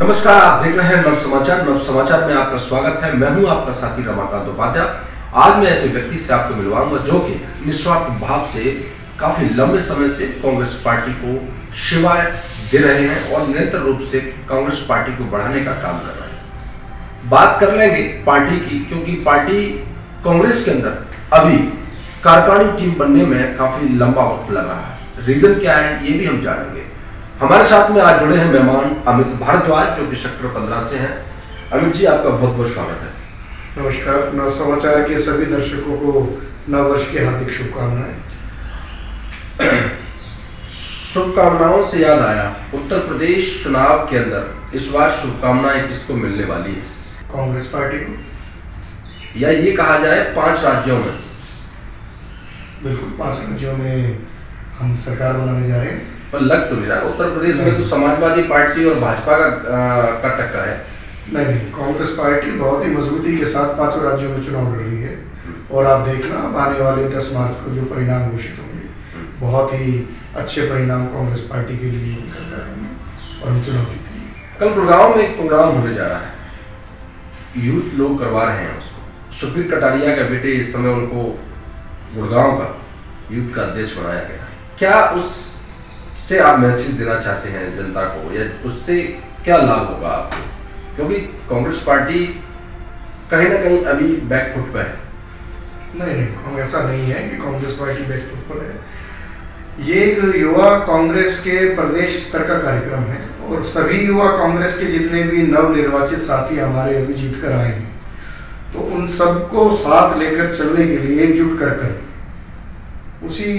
नमस्कार, आप देख रहे हैं नव समाचार। नव समाचार में आपका स्वागत है। मैं हूँ आपका साथी रमाकांत उपाध्याय। आज मैं ऐसे व्यक्ति से आपको मिलवाऊँगा जो कि निस्वार्थ भाव से काफ़ी लंबे समय से कांग्रेस पार्टी को सेवाएँ दे रहे हैं और निरंतर रूप से कांग्रेस पार्टी को बढ़ाने का काम कर रहे हैं। बात कर लेंगे पार्टी की, क्योंकि पार्टी कांग्रेस के अंदर अभी कार्यकारिणी टीम बनने में काफ़ी लंबा वक्त लगा है। रीजन क्या है, ये भी हम जानेंगे। हमारे साथ में आज जुड़े हैं मेहमान अमित भारद्वाज जो कि सेक्टर पंद्रह से हैं। अमित जी आपका बहुत बहुत स्वागत है। नमस्कार। नव समाचार के सभी दर्शकों को नव वर्ष की हार्दिक शुभकामनाएँ। शुभकामनाओं से याद आया उत्तर प्रदेश चुनाव के अंदर इस बार शुभकामनाएँ किसको मिलने वाली है? कांग्रेस पार्टी को। या ये कहा जाए पाँच राज्यों में? बिल्कुल पाँच राज्यों में हम सरकार बनाने जा रहे हैं। पर लग तो नहीं रहा। उत्तर प्रदेश में तो समाजवादी पार्टी और भाजपा का का टक्कर है। नहीं कांग्रेस पार्टी बहुत ही मजबूती के साथ पाँचों राज्यों में चुनाव लड़ रही है। और आप देखना अब आने वाले दस मार्च को जो परिणाम घोषित होंगे बहुत ही अच्छे परिणाम कांग्रेस पार्टी के लिए और हम चुनाव जीतेंगे। कल गुड़गांव में एक प्रोग्राम होने जा रहा है। यूथ लोग करवा रहे हैं उसको। सुप्रीत कटारिया का बेटे इस समय उनको गुड़गांव का यूथ का अध्यक्ष बनाया गया क्या उससे आप मैसेज देना चाहते हैं जनता को, या उससे क्या लाभ होगा आपको? क्योंकि कांग्रेस पार्टी कहीं ना कहीं अभी बैकफुट पे है। नहीं नहीं ऐसा नहीं है कि कांग्रेस पार्टी बैकफुट पर है। ये एक युवा कांग्रेस के प्रदेश स्तर का कार्यक्रम है और सभी युवा कांग्रेस के जितने भी नव निर्वाचित साथी हमारे अभी जीत कर आए हैं तो उन सबको साथ लेकर चलने के लिए एकजुट कर कर, उसी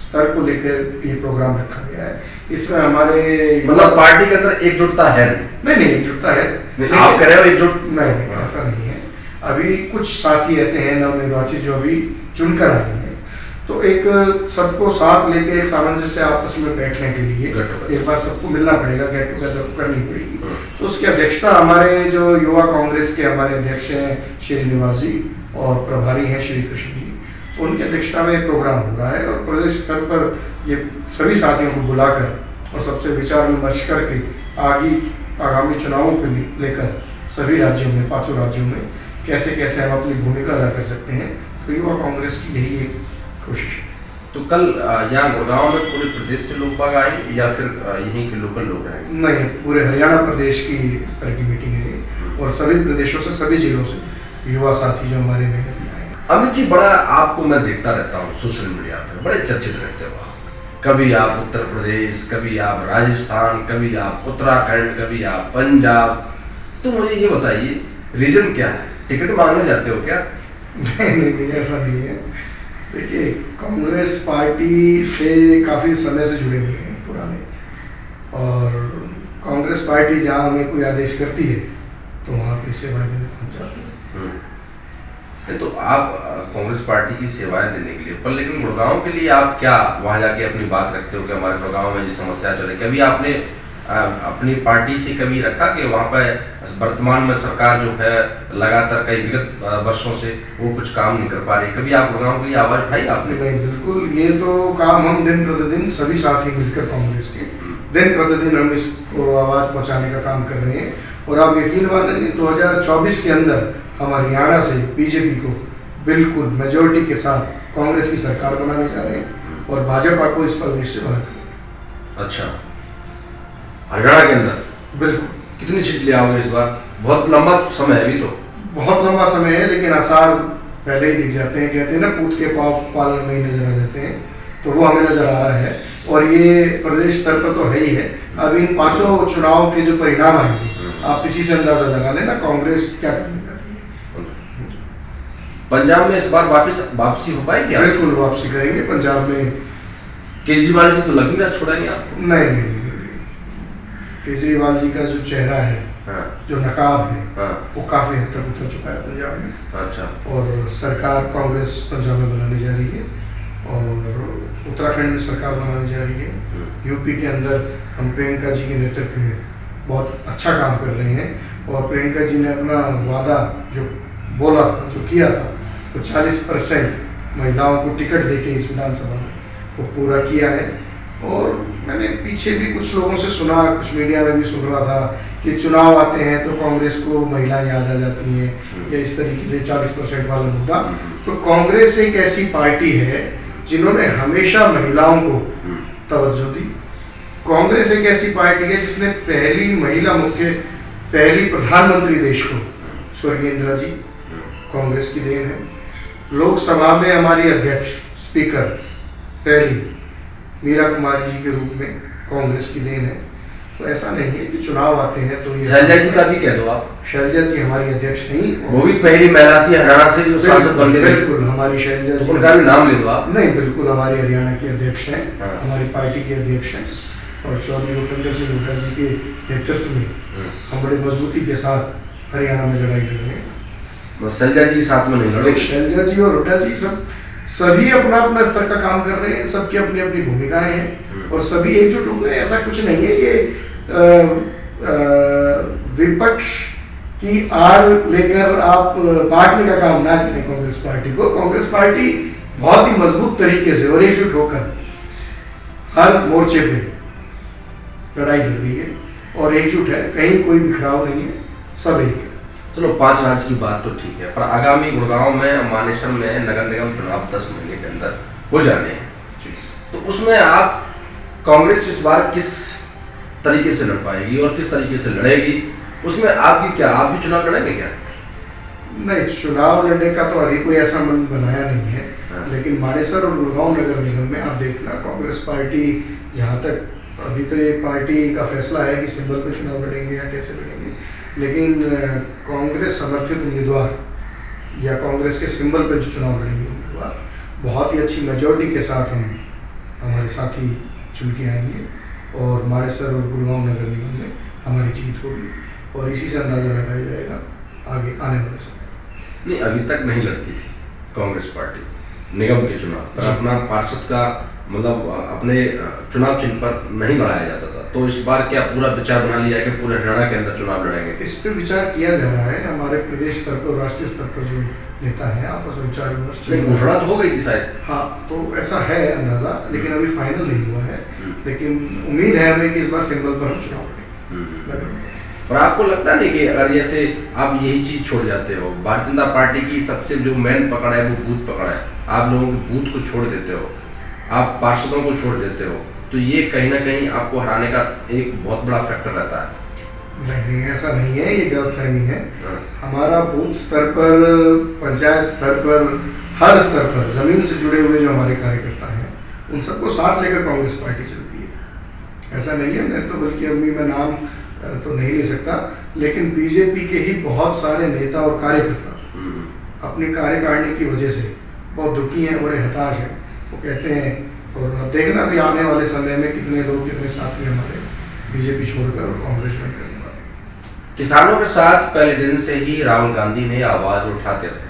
स्तर को लेकर ये प्रोग्राम रखा गया है। इसमें हमारे मतलब पार्टी के अंदर एकजुटता है नहीं। नहीं एकजुटता है। नहीं, आप कह रहे हो एकजुट नहीं ऐसा नहीं है। अभी कुछ साथी ऐसे हैं नवनिर्वाचित जो अभी चुनकर आए हैं। तो एक सबको साथ लेके एक सामंजस्य आपस में बैठने के लिए एक बार सबको मिलना पड़ेगा गेट टुगेदर करनी पड़ेगी। तो उसकी अध्यक्षता हमारे जो युवा कांग्रेस के हमारे अध्यक्ष हैं श्रीनिवास जी और प्रभारी हैं श्री कृष्ण जी। उनकी अध्यक्षता में ये प्रोग्राम हो रहा है और प्रदेश स्तर पर ये सभी साथियों को बुलाकर और सबसे विचार विमर्श करके आगे आगामी चुनावों को लेकर सभी राज्यों में पाँचों राज्यों में कैसे कैसे हम अपनी भूमिका अदा कर सकते हैं तो युवा कांग्रेस की यही एक कोशिश है। तो कल यहाँ गुड़गांव में पूरे प्रदेश से लोग बाग आए या फिर यहीं के लोकल लोग आए? नहीं पूरे हरियाणा प्रदेश की स्तर की मीटिंग है और सभी प्रदेशों से सभी जिलों से युवा साथी जो हमारे में अमित जी बड़ा आपको मैं देखता रहता हूँ सोशल मीडिया पर बड़े चर्चित रहते हो आप। कभी आप उत्तर प्रदेश कभी आप राजस्थान कभी आप उत्तराखंड कभी आप पंजाब। तो मुझे ये बताइए रीजन क्या है? टिकट मांगने जाते हो क्या? नहीं नहीं नहीं ऐसा नहीं है। देखिए कांग्रेस पार्टी से काफ़ी समय से जुड़े हुए हैं पुराने। और कांग्रेस पार्टी जहाँ हमें कोई आदेश करती है तो वहाँ पे सेवाएँ देने पहुँच जाते हैं। नहीं तो आप कांग्रेस पार्टी की सेवाएँ देने के लिए। पर लेकिन गुड़गांव के लिए आप क्या वहाँ जाके अपनी बात रखते हो कि हमारे गुड़गांव में ये समस्या चल रही है? कभी आपने अपनी पार्टी से कभी रखा कि वहाँ पर वर्तमान में सरकार जो है लगातार कई विगत वर्षों से वो कुछ काम नहीं कर पा रही? कभी आप गुड़गांव के लिए आवाज़ उठाई आपने? नहीं, बिल्कुल। ये तो काम हम दिन प्रतिदिन सभी साथी मिलकर कांग्रेस के दिन प्रतिदिन हम इसको आवाज़ पहुँचाने का काम कर रहे हैं। और आप यकीन मानिए 2024 के अंदर हम हरियाणा से बीजेपी को बिल्कुल मेजोरिटी के साथ कांग्रेस की सरकार बनाने जा रहे हैं और भाजपा को इस प्रदेश से बाहर अच्छा। हरियाणा के अंदर? बिल्कुल। कितनी सीट ले आओगे इस बार? बहुत लंबा समय है अभी तो। बहुत लंबा समय है लेकिन आसार पहले ही दिख जाते हैं। कहते हैं ना पूत के पाव पालन में ही नज़र आ जाते हैं। तो वो हमें नज़र आ रहा है। और ये प्रदेश स्तर पर तो है ही है। अब इन पाँचों चुनाव के जो परिणाम आएँगे आप इसी से अंदाज़ा लगा लेना कांग्रेस क्या है पंजाब में इस बार वापस वापसी हो पाएगी? बिल्कुल वापसी करेंगे पंजाब में केजरीवाल जी तो लग नहीं रहा छोड़ेंगे आपको नहीं नहीं, नहीं, नहीं। केजरीवाल जी का जो चेहरा है हाँ जो नकाब है हाँ वो काफ़ी हद तक उतर चुका है पंजाब में अच्छा और सरकार कांग्रेस पंजाब में बनाने जा रही है और उत्तराखंड में सरकार बनाने जा रही है हम्म। यूपी के अंदर हम प्रियंका जी के नेतृत्व में बहुत अच्छा काम कर रहे हैं और प्रियंका जी ने अपना वादा जो बोला था जो किया था 40 परसेंट महिलाओं को टिकट देके इस विधानसभा में वो पूरा किया है। और मैंने पीछे भी कुछ लोगों से सुना, कुछ मीडिया में भी सुन रहा था कि चुनाव आते हैं तो कांग्रेस को महिलाएँ याद आ जाती हैं या इस तरीके से 40 परसेंट वाला मुद्दा। तो कांग्रेस एक ऐसी पार्टी है जिन्होंने हमेशा महिलाओं को तवज्जो दी। कांग्रेस एक ऐसी पार्टी है जिसने पहली महिला मुख्य, पहली प्रधानमंत्री देश को स्वर्गीय इंदिरा जी, कांग्रेस की देन है। लोकसभा में हमारी अध्यक्ष स्पीकर पहली मीरा कुमारी जी के रूप में कांग्रेस की देन है। तो ऐसा नहीं है कि चुनाव आते हैं तो शैलजा जी का भी कह दो आप। शैलजा जी हमारी अध्यक्ष नहीं वो भी पहली महिला थी हरियाणा से जो सांसद बन गई बिल्कुल हमारी शैलजा तो जी उनका भी नाम ले दो आप। नहीं बिल्कुल हमारी हरियाणा की अध्यक्ष हैं हाँ। हमारी पार्टी के अध्यक्ष हैं। और चौधरी भूपेंद्र सिंह हुड्डा जी के नेतृत्व में हम बड़ी मजबूती के साथ हरियाणा में लड़ाई लड़ रहे हैं। शैलजा जी साथ में नहीं लड़ो। शैलजा जी और हुड्डा जी सब सभी अपना अपना स्तर का काम कर रहे हैं सबकी अपनी अपनी भूमिकाएँ हैं हम्म। और सभी एकजुट हो गए ऐसा कुछ नहीं है। ये विपक्ष की आड़ लेकर आप बांटने का काम ना करें कांग्रेस पार्टी को। कांग्रेस पार्टी बहुत ही मज़बूत तरीके से और एकजुट होकर हर मोर्चे पे लड़ाई लड़ रही है और एकजुट है कहीं कोई बिखराव नहीं है सब एक है। चलो पाँच राज्य की बात तो ठीक है पर आगामी गुड़गांव में मानेसर में नगर निगम चुनाव दस महीने के अंदर हो जाने हैं। तो उसमें आप कांग्रेस इस बार किस तरीके से लड़ पाएगी और किस तरीके से लड़ेगी? उसमें आपकी क्या आप भी चुनाव लड़ेंगे क्या? नहीं चुनाव लड़ने का तो अभी कोई ऐसा मन बनाया नहीं है हाँ। लेकिन मानेसर और गुड़गांव नगर निगम में आप देखना कांग्रेस पार्टी जहाँ तक अभी तो ये पार्टी का फैसला है कि सिंबल पे चुनाव लड़ेंगे या कैसे लड़ेंगे। लेकिन कांग्रेस समर्थित उम्मीदवार या कांग्रेस के सिंबल पर जो चुनाव लड़ेंगे, उम्मीदवार, बहुत ही अच्छी मेजोरिटी के साथ हम हमारे साथी चुन के आएँगे और मानेसर और गुड़गांव नगर निगम में हमारी जीत होगी और इसी से अंदाज़ा लगाया जाएगा आगे, आने वाले समय। नहीं, अभी तक नहीं लड़ती थी कांग्रेस पार्टी निगम के चुनाव पर। अपना पार्षद का मतलब अपने चुनाव चिन्ह पर नहीं लड़ाया जाता था। तो इस बार क्या पूरा विचार बना लिया है कि पूरे हरियाणा के अंदर चुनाव लड़ेंगे? इस पे विचार किया जा रहा है। हमारे प्रदेश स्तर पर राष्ट्रीय स्तर पर जो नेता है आपस में विचार विमर्श घोषणा तो हो गई थी शायद। हाँ तो ऐसा है अंदाज़ा लेकिन अभी फाइनल नहीं हुआ है। हम्म। लेकिन उम्मीद है हमें कि इस बार सिंबल पर हम चुनाव करेंगे। पर आपको लगता नहीं कि अगर जैसे आप यही चीज़ छोड़ जाते हो भारतीय जनता पार्टी की सबसे जो मेन पकड़ है वो बूथ पकड़ है। आप लोगों के बूथ को छोड़ देते हो। आप पार्षदों को छोड़ देते हो तो ये कहीं ना कहीं आपको हराने का एक बहुत बड़ा फैक्टर रहता है नहीं नहीं ऐसा नहीं है ये गलतफहमी है हाँ। हमारा बूथ स्तर पर पंचायत स्तर पर हर स्तर पर ज़मीन से जुड़े हुए जो हमारे कार्यकर्ता हैं उन सबको साथ लेकर कांग्रेस पार्टी चलती है ऐसा नहीं है मैं तो बल्कि अभी मैं नाम तो नहीं ले सकता लेकिन बीजेपी के ही बहुत सारे नेता और कार्यकर्ता हम्म। अपनी कार्यकारिणी की वजह से बहुत दुखी हैं बड़े हताश हैं वो कहते हैं और देखना भी आने वाले समय में कितने लोग कितने साथी हमारे बीजेपी छोड़कर और कांग्रेस ज्वाइन करने वाले। किसानों के साथ पहले दिन से ही राहुल गांधी ने आवाज़ उठाते रहे।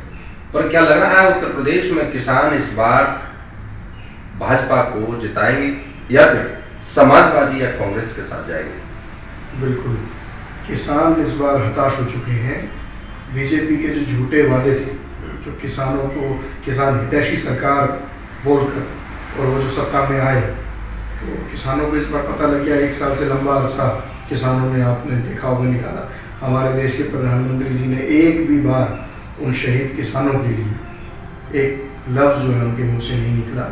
पर क्या लग रहा है उत्तर प्रदेश में किसान इस बार भाजपा को जिताएँगे या फिर समाजवादी या कांग्रेस के साथ जाएँगे? बिल्कुल। किसान इस बार हताश हो चुके हैं। बीजेपी के जो झूठे वादे थे जो किसानों को किसान हितैषी सरकार बोलकर और वो जो सत्ता में आए तो किसानों को इस बार पता लग गया एक साल से लंबा अरसा किसानों ने आपने देखा होगा निकाला। हमारे देश के प्रधानमंत्री जी ने एक भी बार उन शहीद किसानों के लिए एक लफ्ज़ जो है उनके मुँह से नहीं निकला।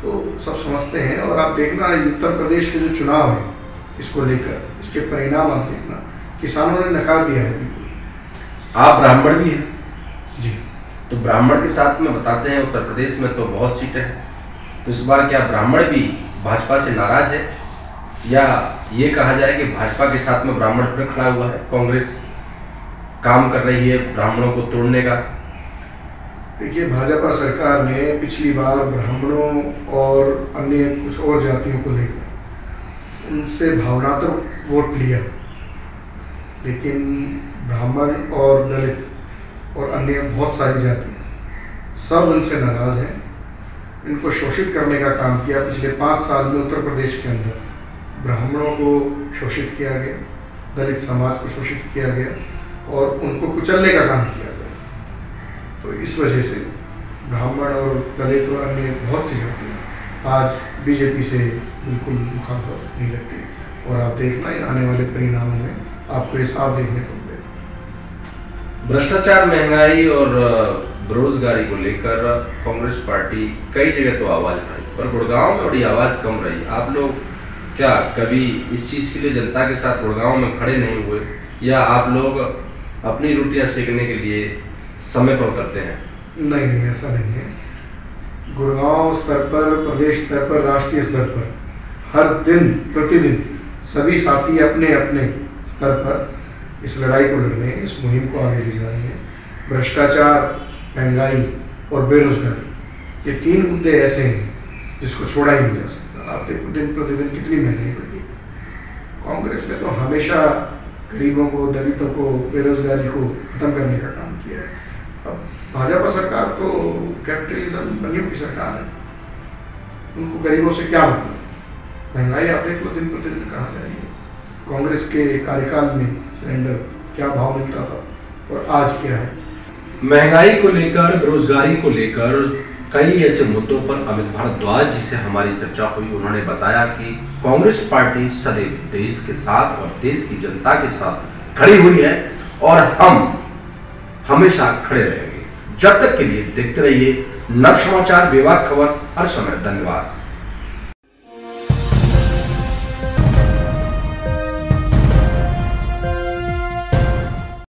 तो सब समझते हैं और आप देखना उत्तर प्रदेश के जो चुनाव है इसको लेकर इसके परिणाम आप देखना। किसानों ने नकार दिया है। आप ब्राह्मण भी हैं? जी। तो ब्राह्मण के साथ में बताते हैं उत्तर प्रदेश में तो बहुत सीटें हैं। तो इस बार क्या ब्राह्मण भी भाजपा से नाराज़ है? या ये कहा जाए कि भाजपा के साथ में ब्राह्मण फिर खड़ा हुआ है? कांग्रेस काम कर रही है ब्राह्मणों को तोड़ने का। देखिए, भाजपा सरकार ने पिछली बार ब्राह्मणों और अन्य कुछ और जातियों को लेकर उनसे भावनात्मक वोट लिया। लेकिन ब्राह्मण और दलित और अन्य बहुत सारी जातियाँ सब उनसे नाराज़ हैं। इनको शोषित करने का काम किया पिछले पाँच साल में उत्तर प्रदेश के अंदर। ब्राह्मणों को शोषित किया गया, दलित समाज को शोषित किया गया और उनको कुचलने का काम किया गया। तो इस वजह से ब्राह्मण और दलित और अन्य बहुत सी जातियाँ आज बीजेपी से बिल्कुल मुखाफत नहीं लगती। और आप देखना इन आने वाले परिणामों में आपको ये साफ़ देखने को भ्रष्टाचार, महँगाई और बेरोजगारी को लेकर कांग्रेस पार्टी कई जगह तो आवाज़ उठाई। पर गुड़गांव में बड़ी आवाज़ कम रही। आप लोग क्या कभी इस चीज़ के लिए जनता के साथ गुड़गांव में खड़े नहीं हुए? या आप लोग अपनी रोटियाँ सेकने के लिए समय पर उतरते हैं? नहीं नहीं, ऐसा नहीं है। गुड़गांव स्तर पर, प्रदेश स्तर पर, राष्ट्रीय स्तर पर, हर दिन, प्रतिदिन सभी साथी अपने अपने स्तर पर इस लड़ाई को लड़ रहे हैं इस मुहिम को आगे ले जा रहे हैं। भ्रष्टाचार, महँगाई और बेरोजगारी, ये तीन मुद्दे ऐसे हैं जिसको छोड़ा ही नहीं जा सकता। आप देखो, दिन प्रतिदिन कितनी महँगाई बढ़ है। कांग्रेस ने तो हमेशा गरीबों को, दलितों को, बेरोजगारी को खत्म करने का काम किया है। अब भाजपा सरकार तो कैपिटलिज्म बनियों की सरकार है। उनको गरीबों से क्या मतलब? महँगाई आप देख लो, दिन प्रतिदिन कहाँ जा रही है। कांग्रेस के कार्यकाल में सिलेंडर, क्या भाव मिलता था और आज क्या है? महँगाई को लेकर, बेरोजगारी को लेकर कई ऐसे मुद्दों पर अमित भारद्वाज जी से हमारी चर्चा हुई। उन्होंने बताया कि कांग्रेस पार्टी सदैव देश के साथ और देश की जनता के साथ खड़ी हुई है और हम हमेशा खड़े रहेंगे। जब तक के लिए देखते रहिए, नव समाचार विवाद खबर, हर समय धन्यवाद।